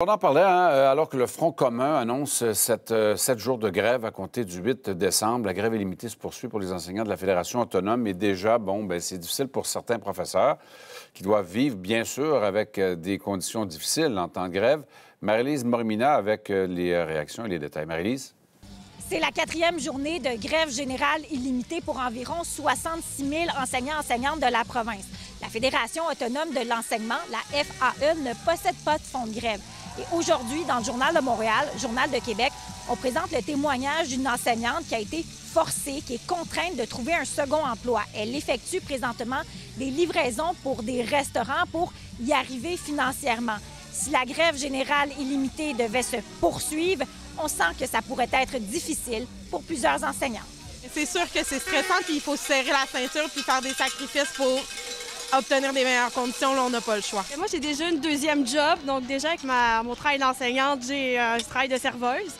On en parlait, hein, euh, alors que le Front commun annonce sept, euh, sept jours de grève à compter du 8 décembre. La grève illimitée se poursuit pour les enseignants de la Fédération autonome. Et déjà, bon, ben, c'est difficile pour certains professeurs qui doivent vivre, bien sûr, avec euh, des conditions difficiles en temps de grève. Marie-Lise Mormina avec les réactions et les détails. Marie-Lise? C'est la quatrième journée de grève générale illimitée pour environ 66 000 enseignants enseignantes de la province. La Fédération autonome de l'enseignement, la FAE, ne possède pas de fonds de grève. Aujourd'hui, dans le Journal de Montréal, Journal de Québec, on présente le témoignage d'une enseignante qui a été forcée, qui est contrainte de trouver un second emploi. Elle effectue présentement des livraisons pour des restaurants pour y arriver financièrement. Si la grève générale illimitée devait se poursuivre, on sent que ça pourrait être difficile pour plusieurs enseignants. C'est sûr que c'est stressant, puis il faut serrer la ceinture puis faire des sacrifices pour obtenir des meilleures conditions, là, on n'a pas le choix. Moi, j'ai déjà une deuxième job. Donc, déjà, avec ma, mon travail d'enseignante, j'ai un travail de serveuse.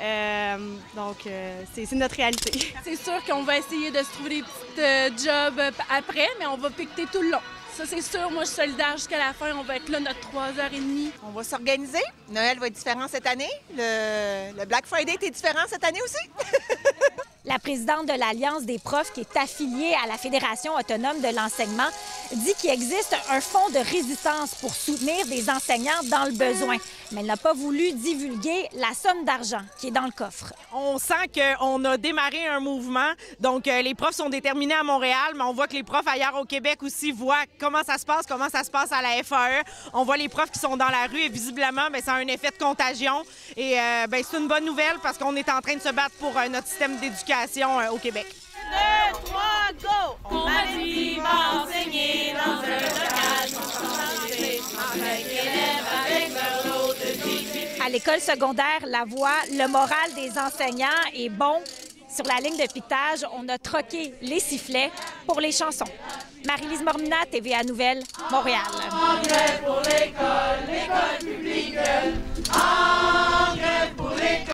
Euh, donc, euh, c'est notre réalité. C'est sûr qu'on va essayer de se trouver des petits euh, jobs après, mais on va piqueter tout le long. Ça, c'est sûr. Moi, je suis solidaire jusqu'à la fin. On va être là notre 3h30. On va s'organiser. Noël va être différent cette année. Le, le Black Friday est différent cette année aussi. La présidente de l'Alliance des profs, qui est affiliée à la Fédération autonome de l'enseignement, dit qu'il existe un fonds de résistance pour soutenir des enseignants dans le besoin. Mais elle n'a pas voulu divulguer la somme d'argent qui est dans le coffre. On sent qu'on a démarré un mouvement. Donc, euh, les profs sont déterminés à Montréal, mais on voit que les profs ailleurs au Québec aussi voient comment ça se passe, comment ça se passe à la FAE. On voit les profs qui sont dans la rue et visiblement, bien, ça a un effet de contagion. Et euh, bien, c'est une bonne nouvelle parce qu'on est en train de se battre pour euh, notre système d'éducation euh, au Québec. Deux, trois, go! On m'a dit, va enseigner dans un local À l'école secondaire La Voix, le moral des enseignants est bon. Sur la ligne de pitage, on a troqué les sifflets pour les chansons. Marie-Lise Mormina, TVA Nouvelle, Montréal.